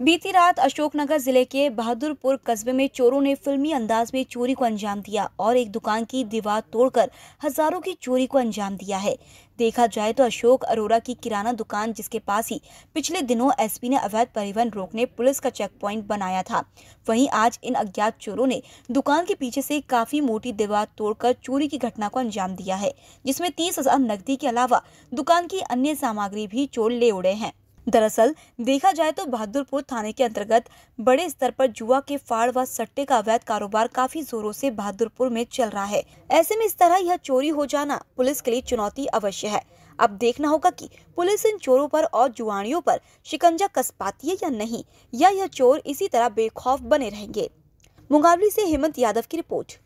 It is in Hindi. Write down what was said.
बीती रात अशोकनगर ज़िले के बहादुरपुर कस्बे में चोरों ने फिल्मी अंदाज में चोरी को अंजाम दिया और एक दुकान की दीवार तोड़कर हज़ारों की चोरी को अंजाम दिया है। देखा जाए तो अशोक अरोरा की किराना दुकान जिसके पास ही पिछले दिनों एसपी ने अवैध परिवहन रोकने पुलिस का चेक पॉइंट बनाया था। वहीं आज इन अज्ञात चोरों ने दुकान के पीछे से काफ़ी मोटी दीवार तोड़कर चोरी की घटना को अंजाम दिया है, जिसमें तीस हज़ार नकदी के अलावा दुकान की अन्य सामग्री भी चोर ले उड़े हैं। दरअसल, देखा जाए तो बहादुरपुर थाने के अंतर्गत बड़े स्तर पर जुआ के फाड़ व सट्टे का अवैध कारोबार काफ़ी जोरों से बहादुरपुर में चल रहा है। ऐसे में इस तरह यह चोरी हो जाना पुलिस के लिए चुनौती अवश्य है। अब देखना होगा कि पुलिस इन चोरों पर और जुआड़ियों पर शिकंजा कस पाती है या नहीं, या यह चोर इसी तरह बेखौफ बने रहेंगे। मुकाबले से हेमंत यादव की रिपोर्ट।